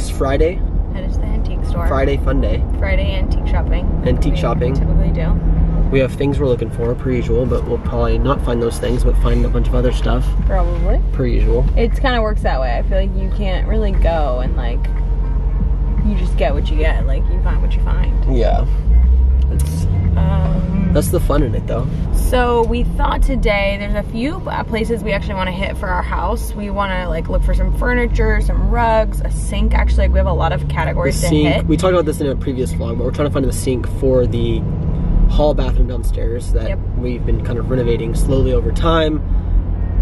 is Friday, Headed to the antique store. Friday fun day. Friday antique shopping. Antique We shopping. Typically do. We have things we're looking for, per usual, but we'll probably not find those things, but find a bunch of other stuff, Probably. per usual. It kind of works that way. I feel like you can't really go and like you just get what you get. Like you find what you find. Yeah. It's, Um, that's the fun in it, though. so we thought today there's a few uh, places we actually want to hit for our house. We want to like look for some furniture, some rugs, a sink. Actually, like we have a lot of The categories to sink, hit. we talked about this in a previous vlog, but we're trying to find the sink for the hall bathroom downstairs that Yep. we've been kind of renovating slowly over time.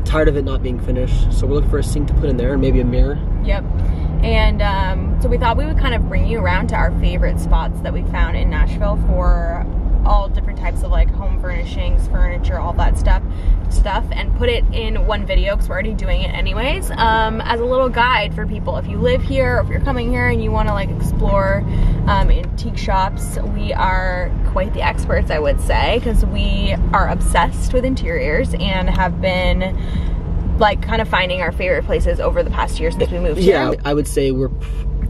Tired of it not being finished, so we're looking for a sink to put in there and maybe a mirror. Yep. And um, so we thought we would kind of bring you around to our favorite spots that we found in Nashville for all different types of like home furnishings, furniture, all that stuff, stuff, and put it in one video because we're already doing it anyways, um, as a little guide for people. If you live here, or if you're coming here and you want to like explore um, antique shops, we are quite the experts, I would say, because we are obsessed with interiors and have been like kind of finding our favorite places over the past year since we moved here. Yeah, here. I would say we're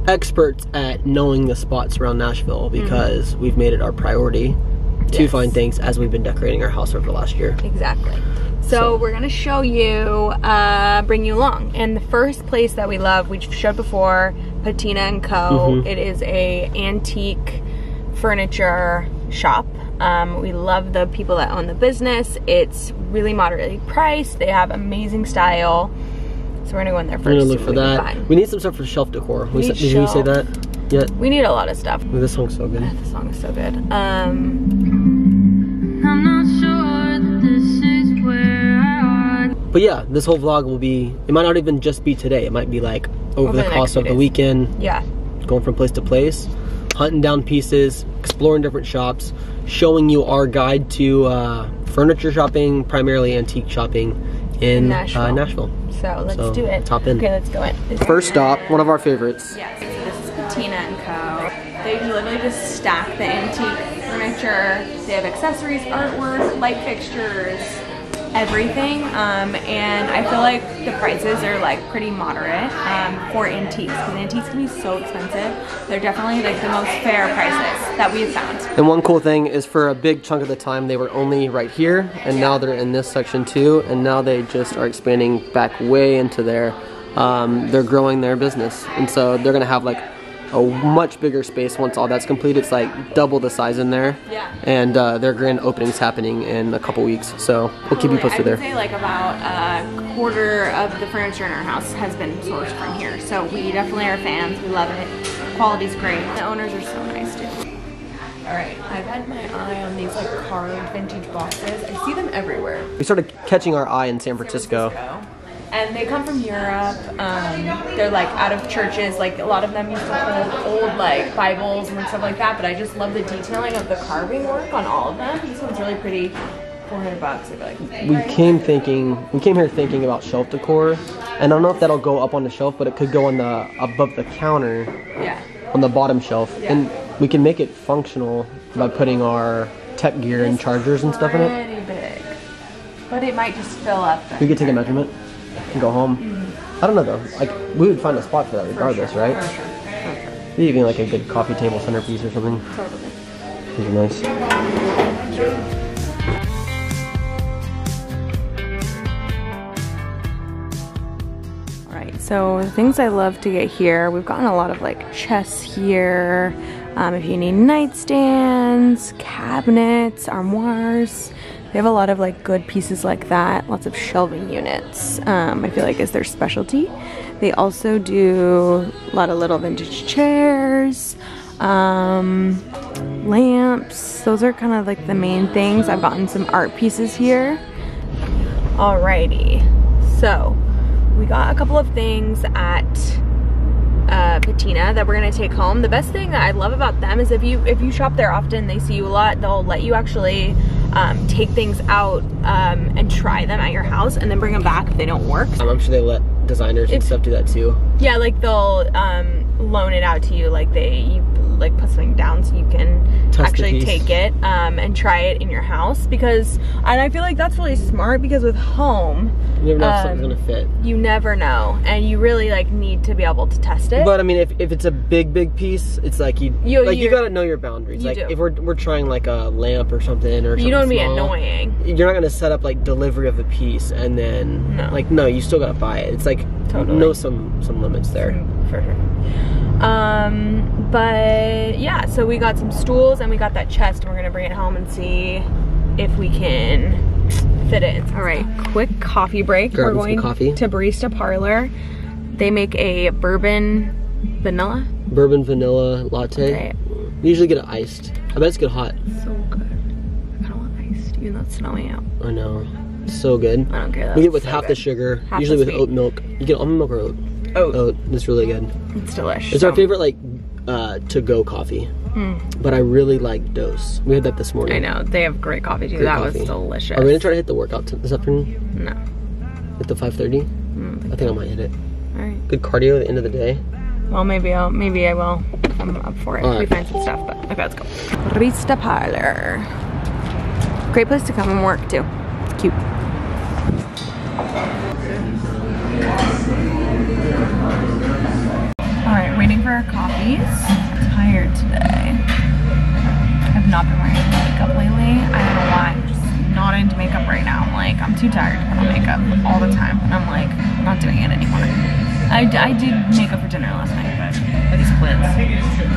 experts at knowing the spots around Nashville because we've made it our priority to. Yes. find things as we've been decorating our house over the last year. Exactly. So, So- we're gonna show you, uh, bring you along. And the first place that we love, we showed before, Patina and Co. Mhm. It is a antique furniture shop. Um, we love the people that own the business. It's really moderately priced. They have amazing style. So we're gonna go in there 1st We're gonna look for that. We need some stuff for shelf decor. We did we say that yet? We need a lot of stuff. Ooh, this song's so good. This song is so good. Um, But yeah, this whole vlog will be. It might not even just be today. It might be like over, Over the the course few of the weekend, yeah. going from place to place, hunting down pieces, exploring different shops, showing you our guide to uh, furniture shopping, primarily antique shopping in Nashville. Uh, Nashville. So let's So, do it. top in. Okay, let's go in. First stop, one of our favorites. Yes, this is Patina and Co. They literally just stack the antique furniture. They have accessories, artwork, light fixtures, everything. Um, and I feel like the prices are like pretty moderate um, for antiques because antiques can be so expensive. They're definitely like the most fair prices that we've found. And one cool thing is for a big chunk of the time they were only right here and now they're in this section too and now they just are expanding back way into there. Um, they're growing their business and so they're gonna have like a much bigger space once all that's complete. It's like double the size in there. Yeah. And uh, their grand opening's happening in a couple weeks. So we'll keep you posted I there. would say like about a quarter of the furniture in our house has been sourced from here. So we definitely are fans. We love it. Quality's great. The owners are so nice too. All right, I've had my eye on these like carved vintage boxes. I see them everywhere. We started catching our eye in San Francisco. And they come from Europe. Um, they're like out of churches. Like a lot of them used to hold old like Bibles and stuff like that. But I just love the detailing of the carving work on all of them. This one's really pretty. 400 bucks. Like. We came thinking, we came here thinking about shelf decor, and I don't know if that'll go up on the shelf, but it could go on the above the counter Yeah. on the bottom shelf, Yeah. and we can make it functional by putting our tech gear and chargers and stuff in it. Pretty big. But it might just fill up. We could take a measurement and go home. I don't know though. Like we would find a spot for that regardless, right? For sure. For sure. Maybe even like a good coffee table centerpiece or something. Totally. Nice. All right, so the things I love to get here, we've gotten a lot of like chests here. Um, if you need nightstands, cabinets, armoires, they have a lot of like good pieces like that. Lots of shelving units. Um, I feel like is their specialty. They also do a lot of little vintage chairs, um, lamps. Those are kind of like the main things. I've gotten some art pieces here. Alrighty, so we got a couple of things at uh, patina that we're gonna take home. The best thing that I love about them is if you if you shop there often, they see you a lot. They'll let you actually um, take things out um, and try them at your house, and then bring them back if they don't work. Um, I'm sure they let designers and stuff do that too. Yeah, like they'll um, loan it out to you, like they you, like put something down so you can Test actually take it um, and try it in your house because and I feel like that's really smart because with home You never know if Um, something's gonna fit. you never know and you really like need to be able to test it. But I mean, if, if it's a big, big piece, it's like you You- like you gotta know your boundaries. you like do. if we're we're trying like a lamp or something or something you don't be small, annoying. You're not gonna set up like delivery of a piece and then No. like no, you still gotta buy it. It's like Totally. know some some limits there. For sure. Um, but yeah, so we got some stools and we got that chest. and We're gonna bring it home and see if we can fit it. All right, quick coffee break. Grabbing We're some going coffee. to Barista Parlor. They make a bourbon vanilla. Bourbon vanilla latte. Okay. Usually get it iced. I bet it's good hot. So good. I kind of want iced, even though it's snowing out. I know. So good. I don't care. We get with so half the sugar. Half usually with sweet. oat milk. You get almond milk or oat. Oat. Oat. It's really good. It's delicious. It's our favorite like uh, to go coffee. But I really like Dose. We had that this morning. I know they have great coffee too. Great that coffee. was delicious. Are we gonna try to hit the workout t- this afternoon No. at the 5:30? Mm, I think I might hit it. All right. Good cardio at the end of the day. Well, maybe I'll maybe I will. I'm up for it. All We find some stuff, but okay, let's go. Rista Parlor. Great place to come and work too. It's cute. Coffees. tired today. I've not been wearing makeup lately. I don't know why. I'm just not into makeup right now. I'm like, I'm too tired to put on makeup all the time. And I'm like, I'm not doing it anymore. I, I did makeup for dinner last night, but at these plants.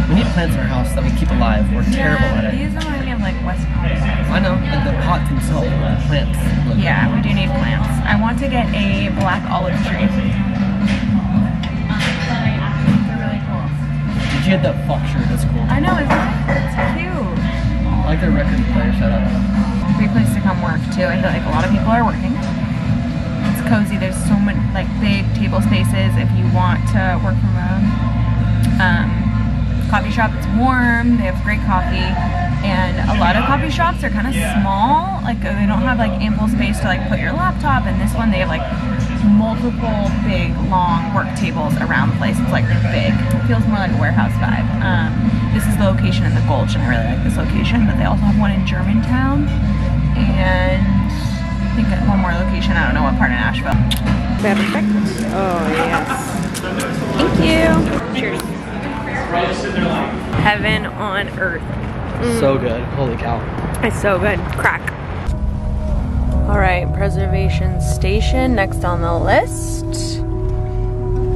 We need plants in our house that we keep alive. We're terrible at it. These remind me of like West Palm. I know. Like the pots themselves, the plants. Look. Yeah, we do need plants. I want to get a black olive tree. You get that fuck shirt? That's cool. I know, isn't it? It's cute. I like their record player setup. Great place to come work too. I feel like a lot of people are working. It's cozy. There's so many like big table spaces if you want to work from a um, coffee shop. It's warm. They have great coffee, and a lot of coffee shops are kind of small. Like they don't have like ample space to like put your laptop. And this one they have like multiple big long work tables around the place. It's like big. It feels more like a warehouse vibe. Um, this is the location in the Gulch, and I really like this location. But they also have one in Germantown, and I think one more location. I don't know what part of Nashville. Perfect. Oh yes. Thank you. Cheers. Heaven on earth. So good. Holy cow. It's so good. Crack. All right, preservation station next on the list.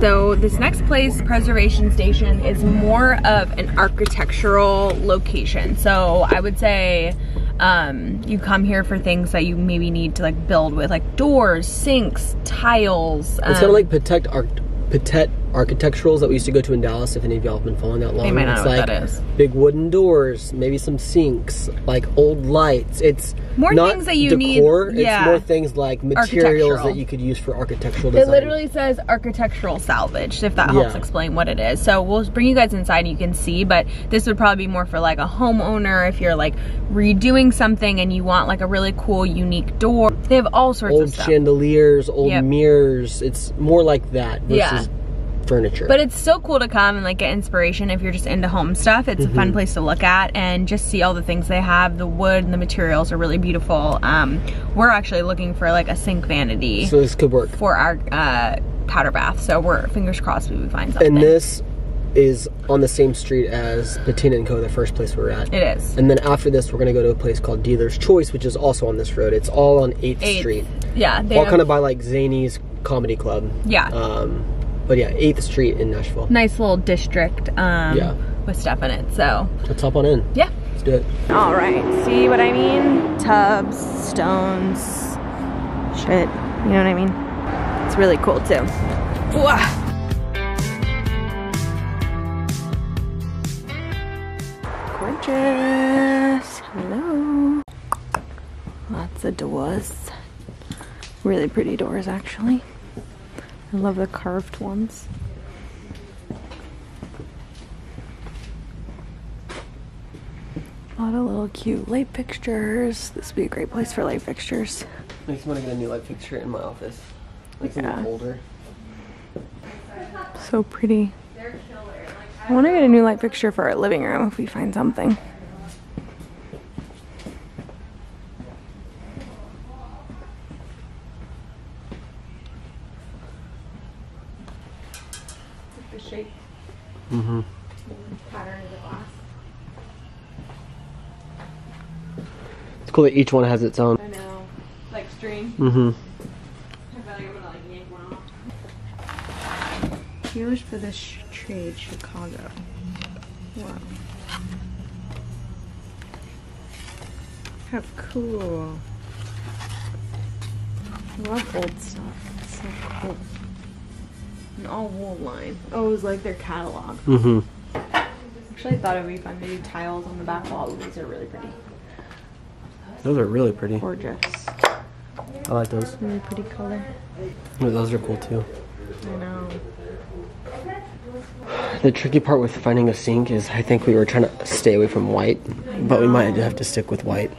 So this next place, preservation station, is more of an architectural location. So I would say um, you come here for things that you maybe need to like build with, like doors, sinks, tiles. It's kind um, of like Pittet Arch- Pittet architecturals that we used to go to in Dallas. If any of y'all have been following that long, They might not it's know what like that is. big wooden doors, maybe some sinks, like old lights. It's More not things that you need- decor, yeah. It's more things like materials that you could use for architectural design. It literally says architectural salvage, if that helps Yeah. explain what it is. So we'll bring you guys inside and you can see, but this would probably be more for like a homeowner if you're like redoing something and you want like a really cool, unique door. They have all sorts of stuff. old chandeliers, old Yep. mirrors. It's more like that versus Yeah. Furniture. But it's still cool to come and like get inspiration if you're just into home stuff. It's a Mm-hmm. fun place to look at and just see all the things they have. The wood and the materials are really beautiful. Um, we're actually looking for like a sink vanity so this could work. for our uh, powder bath. So we're fingers crossed we would find something. And this is on the same street as Patina and Co. The first place we were at. it is. And then after this, we're gonna go to a place called Dealer's Choice, which is also on this road. It's all on 8th Eighth. Street. Yeah, they all have kind of by like Zanies Comedy Club. Yeah. Um, but yeah, 8th Street in Nashville. nice little district um, Yeah. with stuff in it. So Let's hop on in. yeah. Let's do it. All right. See what I mean? Tubs, stones, shit. You know what I mean? It's really cool too. Wah. Gorgeous. Hello. Lots of doors. Really pretty doors, actually. I love the carved ones. A lot of little cute light fixtures. This would be a great place for light fixtures. Makes just want to get a new light fixture in my office. Like yeah. older. So pretty. I want to get a new light fixture for our living room if we find something. Mm-hmm. pattern of the glass. It's cool that each one has its own. I know. Like string. Mm-hmm. Dealers for this trade, Chicago. Wow. How cool. I love old stuff. It's so cool. An all wool line. Oh, it was like their catalog. Mm-hmm. Actually, I thought it would be fun to do tiles on the back wall. These are really pretty. Those are really pretty. Gorgeous. I like those. Really pretty color. Ooh, Those are cool too. I know. The tricky part with finding a sink is I think we were trying to stay away from white, but we might have to stick with white.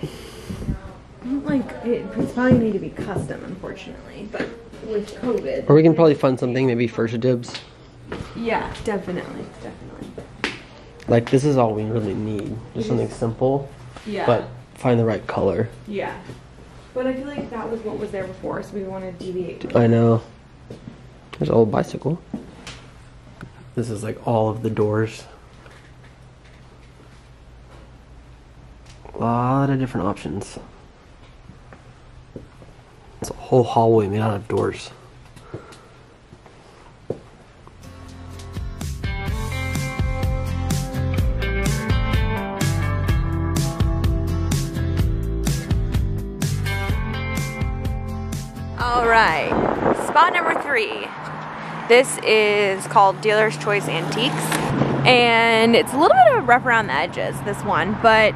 I don't like it. It's probably need to be custom, unfortunately. But with COVID. Or we can probably fund something maybe 1stDibs. Yeah, definitely, definitely. Like this is all we really need. Just something simple, Yeah. but find the right color. yeah. But I feel like that was what was there before, so we want to deviate. I know. There's an old bicycle. This is like all of the doors. A lot of different options. Whole hallway made out of doors. All right, spot number three. This is called Dealer's Choice Antiques, and it's a little bit of a rough around the edges. This one, but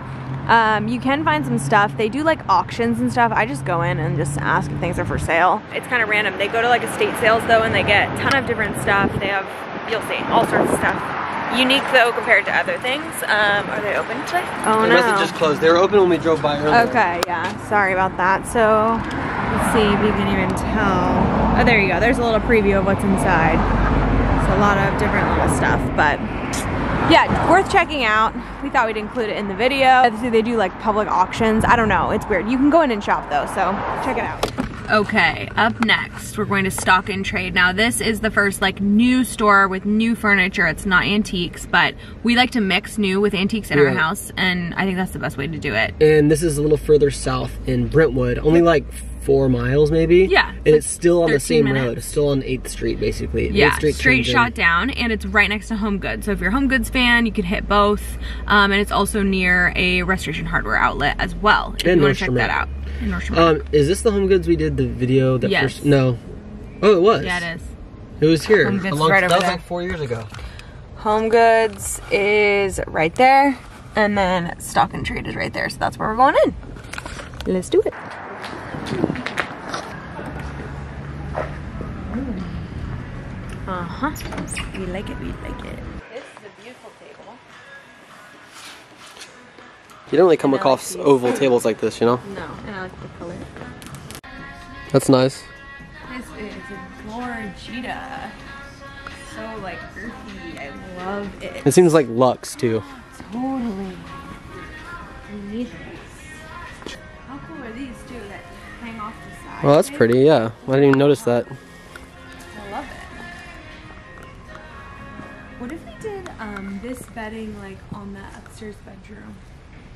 um, you can find some stuff. They do like auctions and stuff. I just go in and just ask if things are for sale. It's kind of random. They go to like estate sales though, and they get a ton of different stuff. They have, you'll see, all sorts of stuff. Unique though compared to other things. Um, are they open today? Oh They no. must have just closed. They were open when we drove by earlier. Okay, yeah. Sorry about that. So let's see if you can even tell. Oh, there you go. There's a little preview of what's inside. It's a lot of different little stuff, but yeah, worth checking out. We thought we'd include it in the video. They do like public auctions. I don't know. It's weird. You can go in and shop though, so check it out. Okay, up next, we're going to Stock and Trade. Now, this is the first like new store with new furniture. It's not antiques, but we like to mix new with antiques in our house, and I think that's the best way to do it. And this is a little further south in Brentwood, only like four miles maybe. Yeah, And it's still on the same minutes. road. It's still on 8th Street basically. 8th Yeah, Street straight turns in- shot down, and it's right next to Home Goods. So if you're a Home Goods fan, you could hit both. Um, and it's also near a restoration hardware outlet as well. If And you want to check that out. In Um, is this the Home Goods we did the video that Yes. first? No. Oh, it was. yeah, it is. It was here. Home Goods a long, right that was there. like four years ago. Home Goods is right there, and then Stock and Trade is right there. So that's where we're going in. Let's do it. Uh huh. We like it. We like it. This is a beautiful table. You don't really come And I across like oval tables like this, you know? No, and I like the color. That's nice. This is a Gorgita. So like earthy. I love it. It seems like Lux too. Totally. We need this. How cool are these too that hang off the side? Well, that's pretty. Yeah, I didn't even notice that. Bedding like on the upstairs bedroom?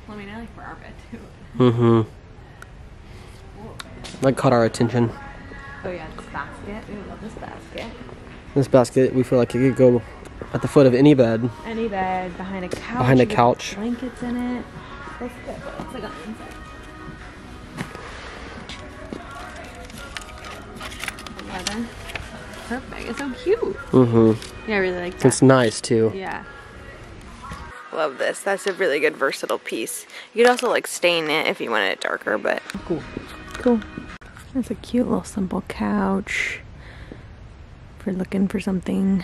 Well, I mean, I like for our bed too. Mm-hmm. That caught our attention. Oh yeah, this basket. We love this basket. This basket, we feel like it could go at the foot of any bed. Any bed behind a couch. Behind a couch. Blankets in it. That's good. but It's like on the inside. Leather. Perfect. It's so cute. Mm-hmm. Yeah, I really like that. It's nice too. Yeah. Love this. That's a really good versatile piece. You could also like stain it if you wanted it darker, but cool. Cool. That's a cute little simple couch. If you're looking for something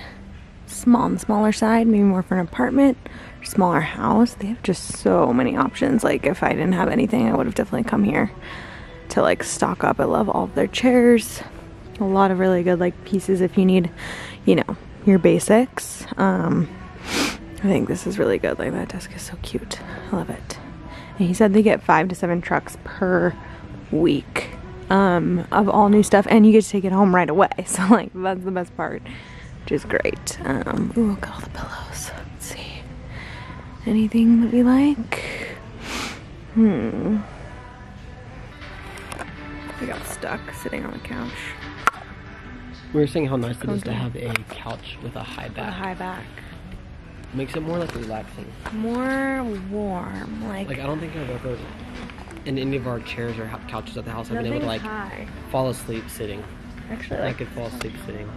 small on the smaller side, maybe more for an apartment smaller house. They have just so many options. Like if I didn't have anything, I would have definitely come here to like stock up. I love all of their chairs. A lot of really good like pieces if you need, you know, your basics. Um, I think this is really good. Like that desk is so cute. I love it. And he said they get five to seven trucks per week um, of all new stuff, and you get to take it home right away. So like that's the best part, which is great. Um, ooh, look at all the pillows. Let's see. Anything that we like? Hmm. We got stuck sitting on the couch. We were saying how nice it is to have a couch with a high With a high back. Makes it more like relaxing. More warm. Like, Like I don't think I've ever in any of our chairs or couches at the house I've been able to like high. fall asleep sitting. Actually, I like, could fall asleep sitting.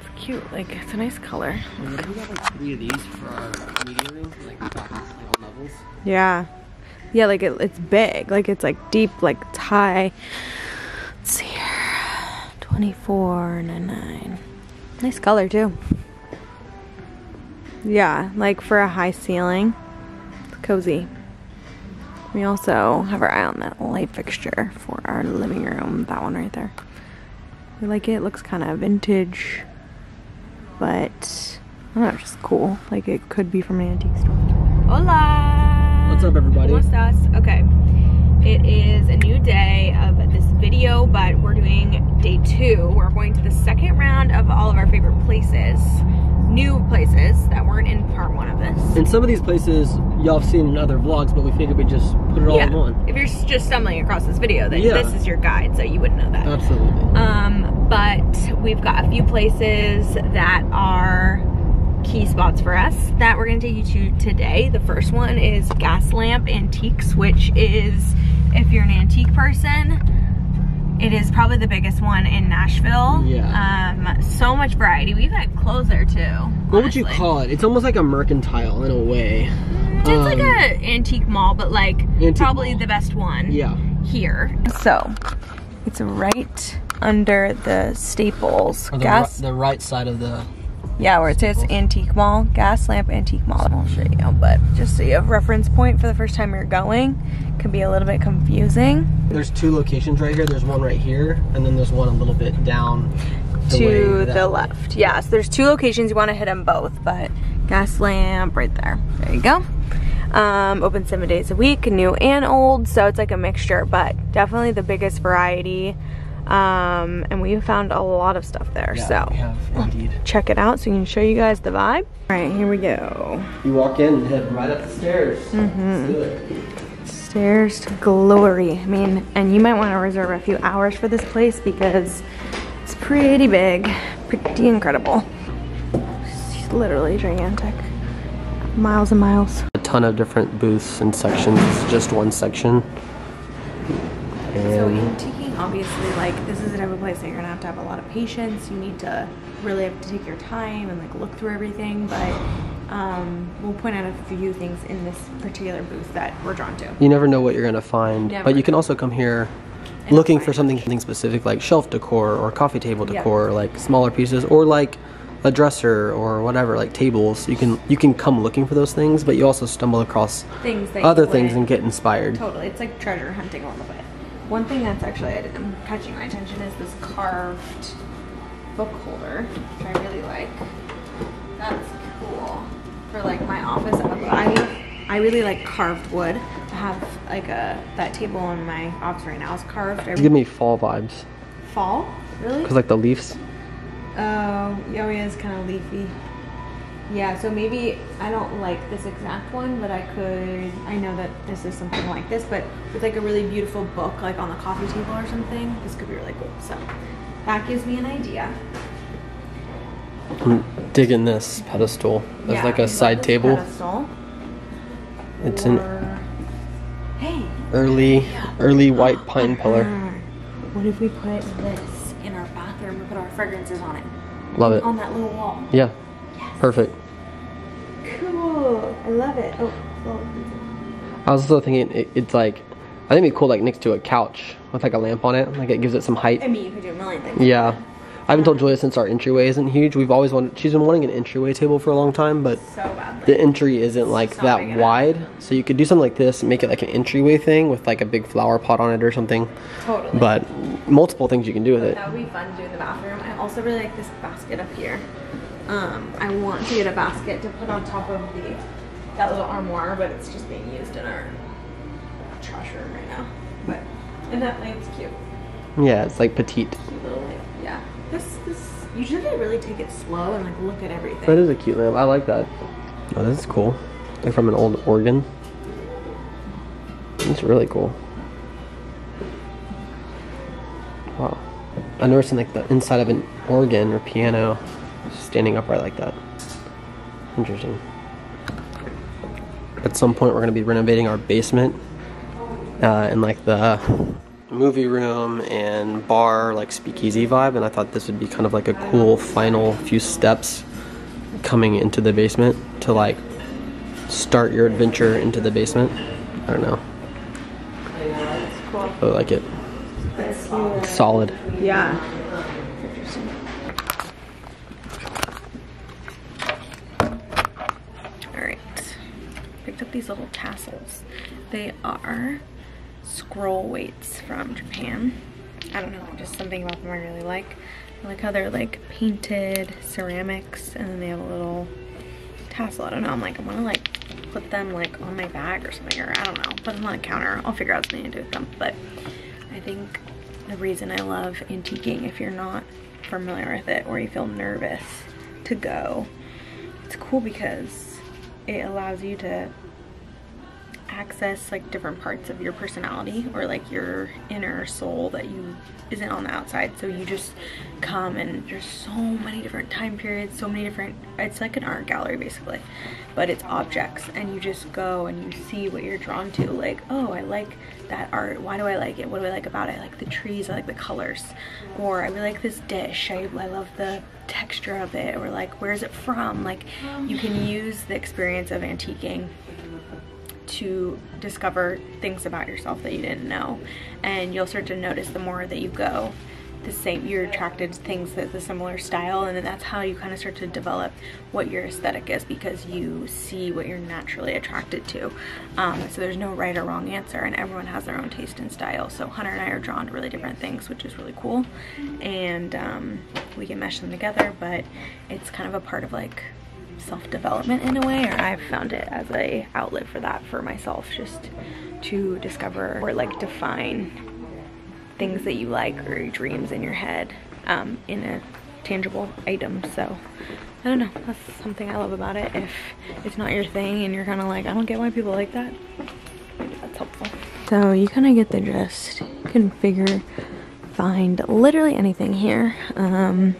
it's cute. Like, it's a nice color. And we got like three of these for our media room, like we talked like all levels. Yeah. Yeah, like it, it's big. Like it's like deep, like it's high. Let's see here. 24.99. Nice color too. Yeah, like for a high ceiling. It's cozy. We also have our eye on that light fixture for our living room. That one right there. We like it. It looks kind of vintage. But I don't know, just cool. Like it could be from an antique store. Hola! What's up, everybody? ¿Cómo estás? Okay. It is a new day of this video, but we're doing day two. We're going to the second round of all of our favorite places. New places that weren't in part one of this. And some of these places y'all have seen in other vlogs, but we figured we'd just put it all in one. If you're just stumbling across this video, then Yeah. this is your guide, so you wouldn't know that. Absolutely. Um, but we've got a few places that are key spots for us that we're gonna take you to today. The first one is Gas Lamp Antiques, which is, if you're an antique person, it is probably the biggest one in Nashville. Yeah. Um, so much variety. We've had clothes there too. what would you call it? It's almost like a mercantile in a way. It's like an antique mall, but like probably mall. the best one. Yeah. here. So it's right under the Staples the, gas. ri- the right side of the. Yeah, where it says Antique Mall, Gas Lamp Antique Mall. I'll show you, but just so you have reference point for the first time you're going, can be a little bit confusing. There's two locations right here. There's one right here, and then there's one a little bit down. the to the way. left. Yeah, so there's two locations. You want to hit them both, but gas lamp right there. There you go. Um, open seven days a week, new and old, so it's like a mixture, but definitely the biggest variety. Um, and we found a lot of stuff there, Yeah, so we have indeed. check it out so we can show you guys the vibe. All right, here we go. You walk in and head right up the stairs. Mm-hmm. Let's do it. Stairs to glory. I mean, and you might want to reserve a few hours for this place because it's pretty big, pretty incredible. It's literally gigantic. Miles and miles. A ton of different booths and sections. It's just one section. So And antiquing, obviously, like this is the type of place that you're gonna have to have a lot of patience. You need to really have to take your time and like look through everything. But um, we'll point out a few things in this particular booth that we're drawn to. you never know what you're gonna find. Never. But you can also come here And looking for something, something specific like shelf decor or coffee table decor, like smaller pieces, or like a dresser or whatever, like tables. You can you can come looking for those things, but you also stumble across Things other things and get inspired. Totally, it's like treasure hunting a little bit. One thing that's actually I didn't- catching my attention is this carved book holder, which I really like. That's cool for like my office. I I really like carved wood. I have like a that table in my office right now is carved. I give me fall vibes, fall really. cause like the leaves. Oh, oh yeah, it's kind of leafy. Yeah, so maybe I don't like this exact one, but I could. I know that this is something like this, but with like a really beautiful book, like on the coffee table or something, this could be really cool. So that gives me an idea. I'm digging this pedestal as Yeah, like a side table. pedestal. It's an Hey. early early white pine pillar. uh, What if we put this in our bathroom and put our fragrances on it? Love it. On that little wall. Yeah. Perfect. Cool. I love it. Oh, well, I was also thinking it, it's like I think it'd be cool like next to a couch with like a lamp on it. Like it gives it some height. I mean, you could do a million things. Yeah. I haven't told Julia since our entryway isn't huge. We've always wanted, she's been wanting an entryway table for a long time, but So the entry isn't like not that big enough. wide. So you could do something like this and make it like an entryway thing with like a big flower pot on it or something. Totally. But multiple things you can do with it. That would be fun to do in the bathroom. I also really like this basket up here. Um, I want to get a basket to put on top of the that little armoire, but it's just being used in our trash room right now. But and that lamp's cute. Yeah, it's like petite. Cute little lamp. Yeah. This this usually I really take it slow and like look at everything. That is a cute lamp. I like that. Oh, this is cool. Like from an old organ. It's really cool. Wow. I've never seen like the inside of an organ or piano standing upright like that. Interesting. At some point, we're going to be renovating our basement uh, and like the movie room and bar, like speakeasy vibe. And I thought this would be kind of like a cool final few steps coming into the basement to like start your adventure into the basement. I don't know. I like it. It's solid. Yeah. Alright. Picked up these little tassels. They are scroll weights from Japan. I don't know, just something about them I really like. I like how they're like painted ceramics and then they have a little tassel. I don't know. I'm like, I want to like put them like on my bag or something or I don't know. Put them on the counter. I'll figure out something to do with them. But I think the reason I love antiquing, if you're not familiar with it or you feel nervous to go, it's cool because it allows you to access like different parts of your personality or like your inner soul that you isn't on the outside. So you just come and there's so many different time periods so many different it's like an art gallery basically but it's objects and you just go and you see what you're drawn to like oh I like that art. Why do I like it? What do I like about it? I like the trees I like the colors. Or I really like this dish. I, I love the texture of it. Or like where is it from? Like you can use the experience of antiquing to discover things about yourself that you didn't know. And you'll start to notice the more that you go the same you're attracted to things that's a similar style and then that's how you kind of start to develop what your aesthetic is because you see what you're naturally attracted to. Um, so there's no right or wrong answer and everyone has their own taste and style. So hunter and i are drawn to really different things which is really cool. And um, we can mesh them together but it's kind of a part of like self-development in a way or I've found it as a outlet for that for myself just to discover or like define things that you like or dreams in your head um, in a tangible item. So I don't know. That's something I love about it. If it's not your thing and you're kind of like I don't get why people like that that's helpful. So you kind of get the gist. You can figure find literally anything here. Um,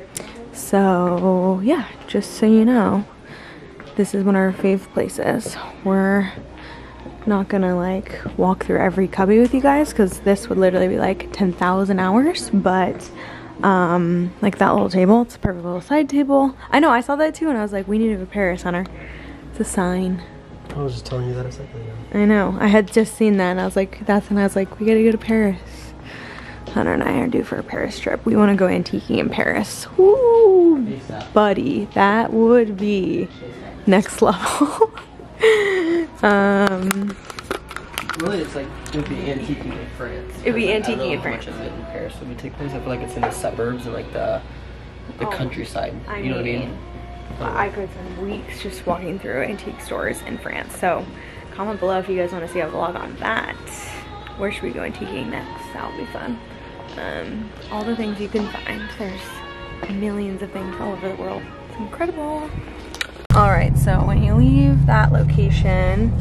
so yeah just so you know this is one of our fave places. We're not gonna like walk through every cubby with you guys because this would literally be like 10,000 hours, but um, like that little table, it's a perfect little side table. I know, I saw that too and I was like, we need to go to Paris, Hunter. It's a sign. I was just telling you that a second ago. I know, I had just seen that and I was like, that's when I was like, we gotta go to Paris. Hunter and I are due for a Paris trip. We wanna go antiquing in Paris. Woo! Buddy, that would be next level. um, Really, it's like it would be antiquing in France. It'd be I don't know antiquing in how much France. of it in Paris would take place. I feel like it's in the suburbs and like the the Oh, countryside. I you know what I mean? I could spend weeks just walking through antique stores in France. So comment below if you guys want to see a vlog on that. Where should we go antiquing next? That'll be fun. Um, all the things you can find. There's millions of things all over the world. It's incredible. All right, so when you leave that location,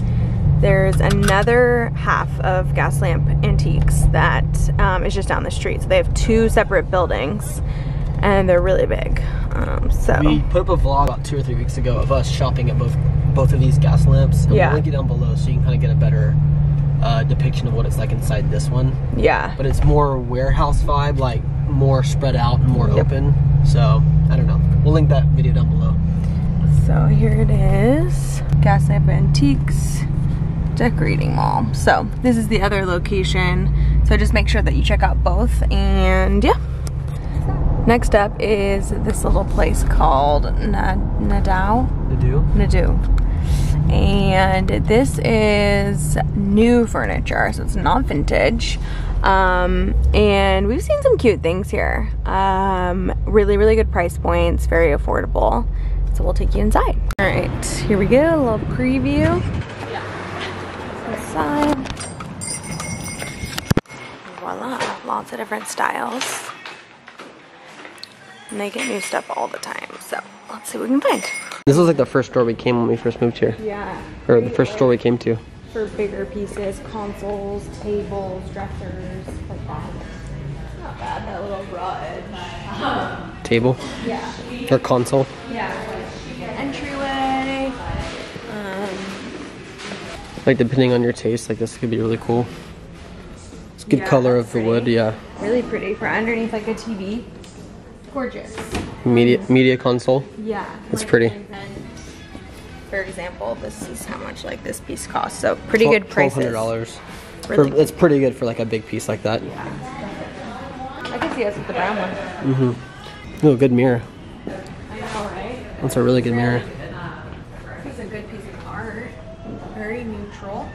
there's another half of Gas Lamp Antiques that um, is just down the street. So they have two separate buildings and they're really big. Um, so We put up a vlog about two or three weeks ago of us shopping at both both of these gas lamps. And Yeah. We'll link it down below so you can kind of get a better uh, depiction of what it's like inside this one. yeah, But it's more warehouse vibe, like more spread out and more Yep. open. So I don't know. We'll link that video down below. So here it is, Gas Lamp Antiques Decorating Mall. So this is the other location. So just make sure that you check out both and yeah. Next up is this little place called Na- Nadeau. do? Nadu. And this is new furniture, so it's not vintage. Um, and we've seen some cute things here. Um, really, really good price points, very affordable. So we'll take you inside. All right, here we go, a little preview. Inside. Voila, lots of different styles. And they get new stuff all the time, so let's see what we can find. This was like the first store we came when we first moved here. Yeah. Or the first store we came to. for bigger pieces, consoles, tables, dressers, like that. Not bad, that little raw edge. Table. Yeah. Or console. Yeah. Entryway. Um, Like depending on your taste, like this could be really cool. It's good Yeah, color that's of the wood, yeah. really pretty for underneath like a TV. Gorgeous. Media media console. Yeah. It's pretty. For example, this is how much like this piece costs. So pretty good prices. Twelve hundred dollars. Really It's pretty good for like a big piece like that. Yeah. I can see us with the brown one. Mm-hmm. Oh, good mirror. I know, right? That's a really good mirror. This is a good piece of art. Very neutral.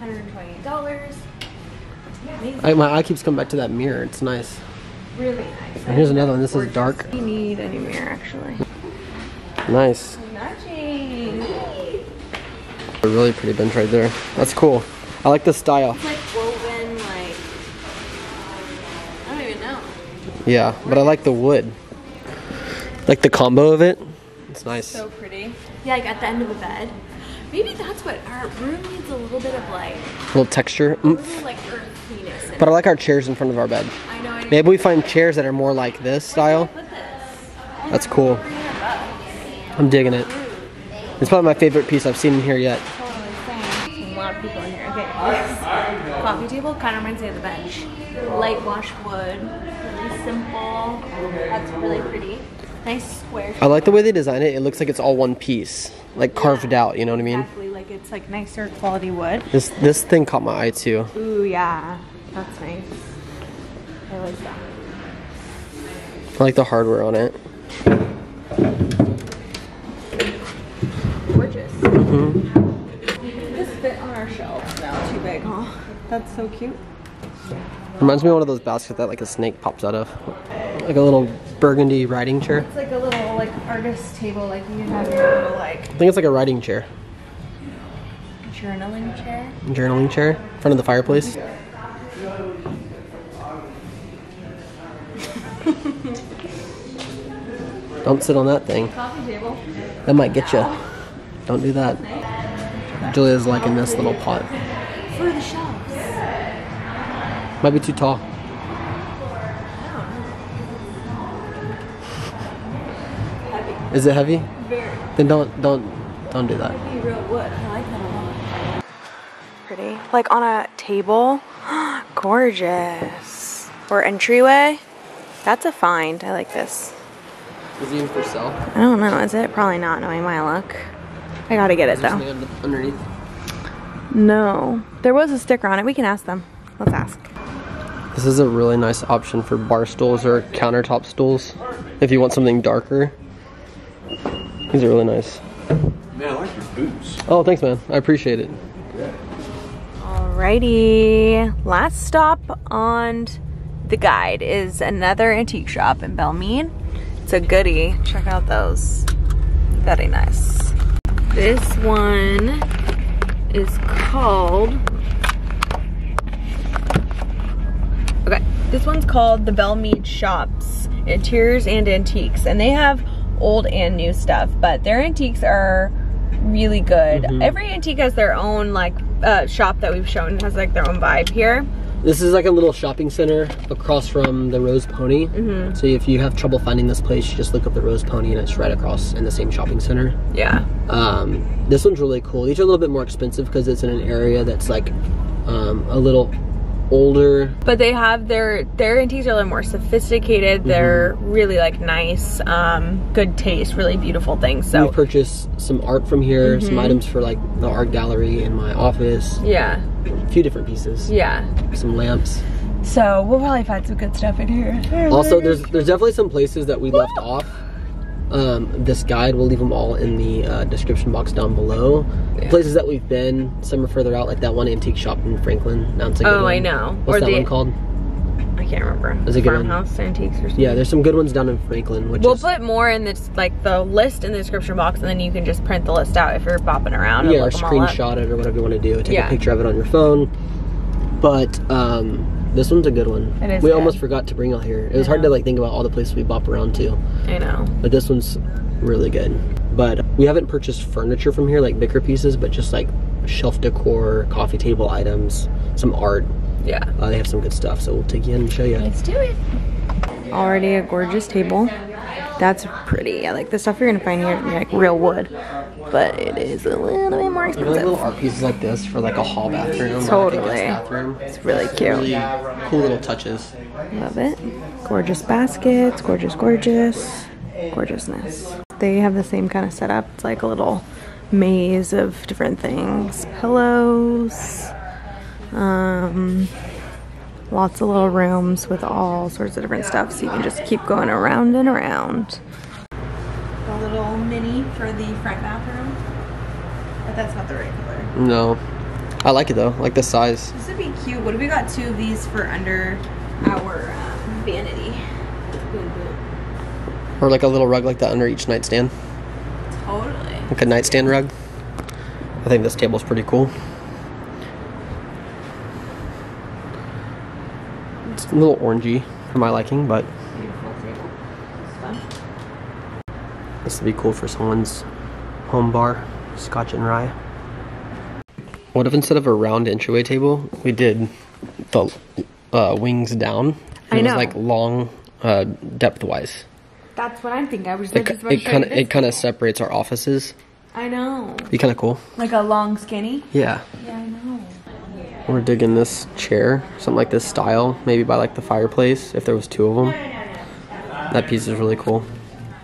$128. Amazing. I, my eye keeps coming back to that mirror. It's nice. Really nice. And here's another one. This is dark. We need a new mirror actually. Nice. Matching. A really pretty bench right there. That's cool. I like the style. It's like woven, like I don't even know. Yeah, but I like the wood. Like the combo of it. It's nice. So pretty. Yeah, like at the end of the bed. Maybe that's what our room needs a little bit of like, A little texture. a little mm. like earthiness. In But I like our chairs in front of our bed. I know. I Maybe we find chairs that are more like this style. This. That's cool. I'm digging it. It's probably my favorite piece I've seen in here yet. Totally A lot of people in here. Okay, this coffee table kind of reminds me of the bench. Light wash wood, really simple. That's really pretty. Nice square. I like the way they design it. It looks like it's all one piece, like carved out. You know what I mean? Exactly, like it's like nicer quality wood. This this thing caught my eye too. Ooh, yeah, that's nice. I like that. I like the hardware on it. Gorgeous. Mm-hmm. This fit on our shelves now. Too big, huh? That's so cute. Reminds me of one of those baskets that like a snake pops out of, like a little burgundy riding chair. It's like a little like artist table, like you have your little like I think it's like a writing chair, journaling chair. journaling chair, in front of the fireplace. Don't sit on that thing. Coffee table. That might get you. Don't do that. Julia's liking this little pot. For the shelves. Might be too tall. Is it heavy? Very. Then don't don't don't do that. Be real wood. I like that a lot. Pretty. Like on a table. Gorgeous. Or entryway. That's a find. I like this. Is he in for sale? I don't know. Is it? Probably not knowing my luck. I gotta get it though. underneath. No. There was a sticker on it. We can ask them. Let's ask. This is a really nice option for bar stools or countertop stools. If you want something darker. These are really nice. Man, I like your boots. Oh, thanks, man. I appreciate it. Alrighty. Last stop on the guide is another antique shop in Belle Meade. It's a goodie. Check out those. Very nice. This one is called. This one's called the Belle Meade Shoppes Interiors and Antiques, and they have old and new stuff, but their antiques are really good. Every antique has their own like uh, shop that we've shown has like their own vibe here. This is like a little shopping center across from the Rose Pony. Mm-hmm. So if you have trouble finding this place, you just look up the Rose Pony and it's right across in the same shopping center. Yeah. Um, this one's really cool. These are a little bit more expensive because it's in an area that's like um, a little older. But they have their their antiques are a little more sophisticated. They're really like nice, um, good taste, really beautiful things. So we purchased some art from here, some items for like the art gallery in my office, yeah, a few different pieces, yeah. some lamps. So we'll probably find some good stuff in here. Also, there's there's definitely some places that we left off. Um, this guide, we'll leave them all in the uh, description box down below. Places that we've been, some are further out, like that one antique shop in Franklin. That's a good Oh, I know. What's Or that the- one called? I can't remember. That's a good one. Farmhouse Antiques or something. Yeah, there's some good ones down in Franklin, which We'll is put more in this, like the list in the description box, and then you can just print the list out if you're bopping around. yeah, or look 'em all up. screenshot it or whatever you want to do. Take Yeah. a picture of it on your phone. But um, this one's a good one. It is We good. almost forgot to bring out here. It was hard to like think about all the places we bop around to, I know. but this one's really good. But we haven't purchased furniture from here, like bigger pieces, but just like shelf decor, coffee table items, some art. Yeah. Uh, they have some good stuff, so we'll take you in and show you. Let's do it. Already a gorgeous table. That's pretty. I like the stuff you're gonna find here, like real wood, but it is a little bit more You know, like expensive. little art pieces like this for like a hall bathroom. or, like, a Totally. bathroom. It's really cute. Really cool little touches. Love it. Gorgeous baskets, gorgeous, gorgeous, gorgeousness. They have the same kind of setup. It's like a little maze of different things. Pillows, um, lots of little rooms with all sorts of different stuff, so you can just keep going around and around. The little mini for the front bathroom, but that's not the right color. No, I like it though. I like the size. This would be cute. What if we got two of these for under our um, vanity? Or like a little rug like that under each nightstand. Totally. Like a nightstand rug. I think this table's pretty cool. It's a little orangey for my liking, but this would be cool for someone's home bar, scotch and rye. What if instead of a round entryway table, we did the uh, wings down? I It was like long, uh, depth-wise. That's what I'm thinking. I was It, just about it kind of it kind of separates our offices. I know. Be kind of cool. Like a long skinny. Yeah. Yeah, I know. We're digging this chair, something like this style, maybe by like the fireplace, if there was two of them. That piece is really cool.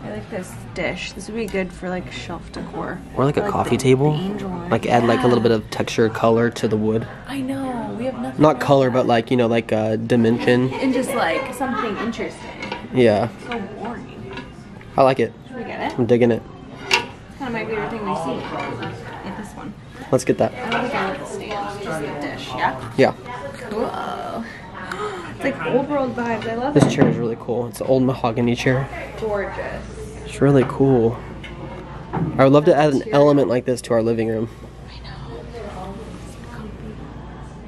I like this dish. This would be good for like shelf decor. Or like a like coffee the- table. the. Like add like a little bit of texture, color to the wood. I know. We have nothing. Not color, but like you know, like uh, dimension. And just like something interesting. Yeah, So boring. I like it. Should we get it? I'm digging it. It's kind of my favorite thing we see. Get this one. Let's get that. I don't think I like the stand. Just the dish. Yeah. Yeah, Cool. It's like old world vibes. I love this it. chair is really cool. It's an old mahogany chair. Gorgeous. It's really cool. I would love to add an element like this to our living room. I know.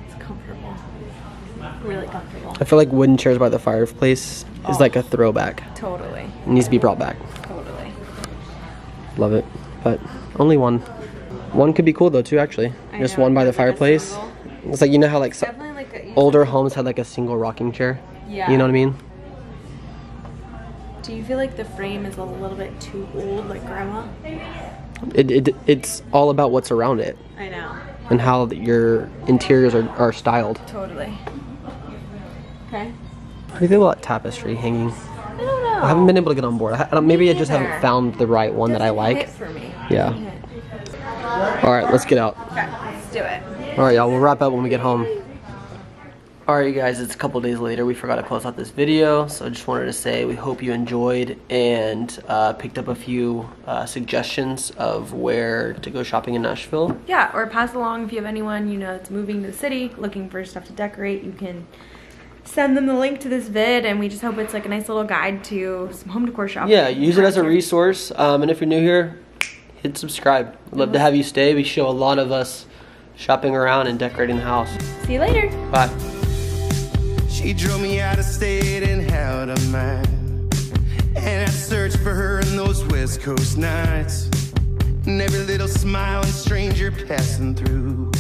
It's comfortable. Really comfortable. I feel like wooden chairs by the fireplace is like a oh, throwback. Totally. It needs to be brought back. Totally. Love it. But only one. One could be cool though too actually. I Just know, one by the fireplace. It's like you know how like so- like a. older homes had like a single rocking chair. Yeah. You know what I mean? Do you feel like the frame is a little bit too old, like grandma? It, it it's all about what's around it I know. and how your interiors are, are styled. Totally. Okay. What do you think about tapestry hanging? I don't know. I haven't been able to get on board. I, I maybe I just haven't found the right one that I like. me. Yeah. All right, let's get out. Okay, let's do it. All right, y'all. We'll wrap up when we get home. All right, you guys. It's a couple days later. We forgot to close out this video, so I just wanted to say we hope you enjoyed and uh, picked up a few uh, suggestions of where to go shopping in Nashville. Yeah, or pass along if you have anyone you know that's moving to the city, looking for stuff to decorate. You can send them the link to this vid, and we just hope it's like a nice little guide to some home decor shopping. Yeah, use it as a resource. Um, and if you're new here, hit subscribe. I'd love to have you stay. We show a lot of us shopping around and decorating the house. See you later. Bye. She drove me out of state and out of mind. And I searched for her in those West Coast nights. And every little smiling stranger passing through.